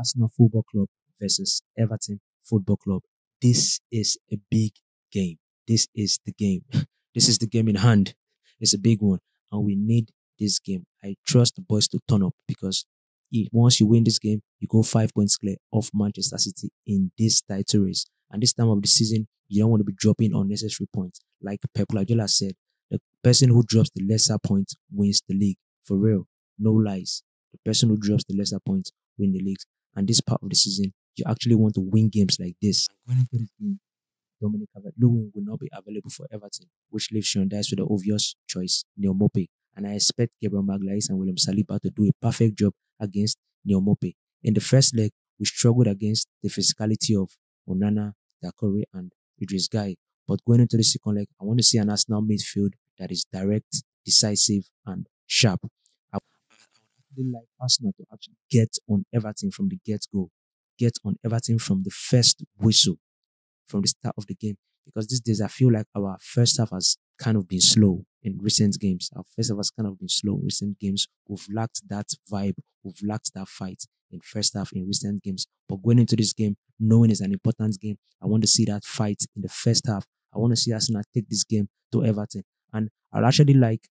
Arsenal Football Club versus Everton Football Club. This is a big game. This is the game. This is the game in hand. It's a big one, and we need this game. I trust the boys to turn up because once you win this game, you go five points clear of Manchester City in this title race. And this time of the season, you don't want to be dropping unnecessary points. Like Pep Guardiola said, the person who drops the lesser points wins the league. For real, no lies. The person who drops the lesser points win the leagues. And this part of the season, you actually want to win games like this. Going into this game, Dominic Calvert-Lewin will not be available for Everton, which leaves Sean Dyche with the obvious choice, Neal Maupay. And I expect Gabriel Magalhaes and William Saliba to do a perfect job against Neal Maupay. In the first leg, we struggled against the physicality of Onana, Doucouré, and Idris Gueye. But going into the second leg, I want to see an Arsenal midfield that is direct, decisive, and sharp. Would like Arsenal to actually get on everything from the get-go, get on everything from the first whistle, from the start of the game. Because these days, I feel like our first half has kind of been slow in recent games. Our first half has kind of been slow in recent games. We've lacked that vibe. We've lacked that fight in first half in recent games. But going into this game, knowing it's an important game, I want to see that fight in the first half. I want to see Arsenal take this game to Everton. And I'd actually like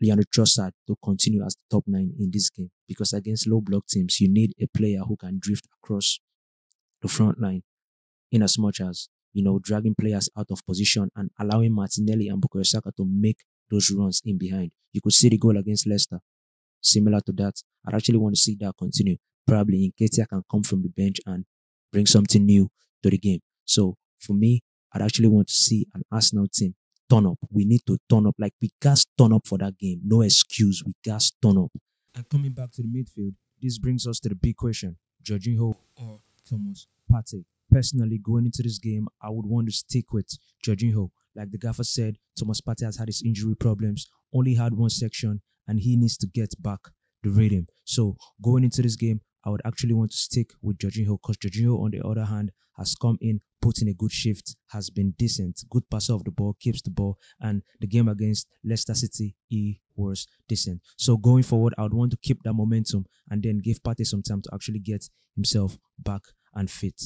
Leandro Trossard to continue as the top nine in this game because against low block teams, you need a player who can drift across the front line in as much as, you know, dragging players out of position and allowing Martinelli and Bukayo Saka to make those runs in behind. You could see the goal against Leicester. Similar to that, I'd actually want to see that continue. Probably in Nketiah can come from the bench and bring something new to the game. So for me, I'd actually want to see an Arsenal team turn up. We need to turn up. Like we gas turn up for that game. No excuse. We gas turn up. And coming back to the midfield, this brings us to the big question: Jorginho or Thomas Partey. Personally, going into this game, I would want to stick with Jorginho. Like the gaffer said, Thomas Partey has had his injury problems, only had one section, and he needs to get back the rhythm. So going into this game, I would actually want to stick with Jorginho because Jorginho, on the other hand, has come in, put in a good shift, has been decent, good passer of the ball, keeps the ball, and the game against Leicester City, he was decent. So going forward, I would want to keep that momentum and then give Partey some time to actually get himself back and fit.